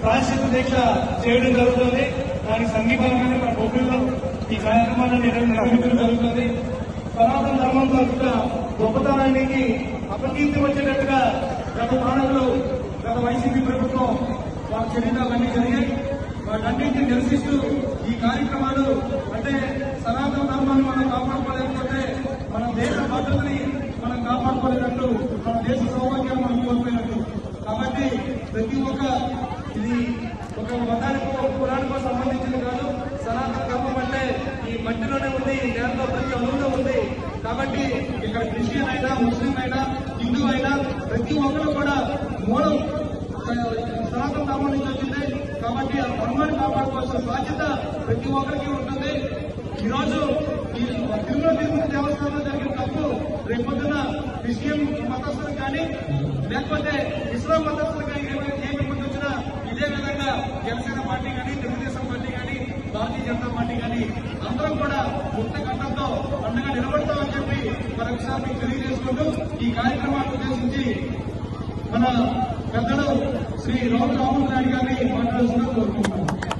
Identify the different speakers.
Speaker 1: ప్రాయశ్చిత్త దీక్ష చేయడం జరుగుతుంది దానికి సంఘీభావంగా మన బొబ్బిల్లో ఈ కార్యక్రమాన్ని నిర్వహించడం జరుగుతుంది సనాతన ధర్మం తరఫున గొప్పతనానికి అపకీర్తి వచ్చేటట్టుగా గత మానవులు గత వైసీపీ ప్రభుత్వం వారి చరిత్రలన్నీ జరిగాయి వాటన్నింటినీ నిరసిస్తూ ఈ కార్యక్రమాలు అంటే సనాతన ధర్మాన్ని మనం కాపాడుకోలేకపోతే మన దేశ భద్రతని మనం కాపాడుకోలేనట్టు మన దేశ సౌభాగ్యాన్ని మనం కోల్పోయినట్టు. కాబట్టి ప్రతి ఒక్క ఇది ఒక మతానికో ఒక పురాణికో సంబంధించింది కాదు. సనాతన ధర్మం అంటే ఈ మట్టిలోనే ఉంది ఈ నేలలో ప్రతి అణువులో ఉంది. కాబట్టి ఇక్కడ క్రిస్టియన్ అయినా ముస్లిం అయినా హిందూ అయినా ప్రతి ఒక్కరు కూడా మూలం ఆ, సనాతన ధర్మం నుంచి వచ్చింది కాబట్టి ఆ ధర్మాన్ని కాపాడుకోవాల్సిన బాధ్యత ప్రతి ఒక్కరికి ఉంటుంది. ఈ రోజు ఈ తిరుమల తిరుమల దేవస్థానంలో జరిగిన తప్పు రేపొద్దున క్రిస్టియన్ మతస్థులు కానీ లేకపోతే ఇస్లాం మతస్థులు కానీ ఏమి ఏమి వచ్చినా ఇదే విధంగా జనసేన పార్టీ కానీ తెలుగుదేశం పార్టీ కానీ భారతీయ జనతా పార్టీ కానీ అందరం కూడా ముక్త కట్టంతో అండగా నిలబడతామని చెప్పి మరొకసారి మీకు తెలియజేసుకుంటూ ఈ కార్యక్రమాన్ని ఉద్దేశించి మన పెద్దలు శ్రీ రాహుల్ రాహుల్ నాయుడు గారిని మాట్లాడుతున్నా కోరుకుంటున్నాం